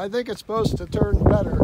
I think it's supposed to turn better.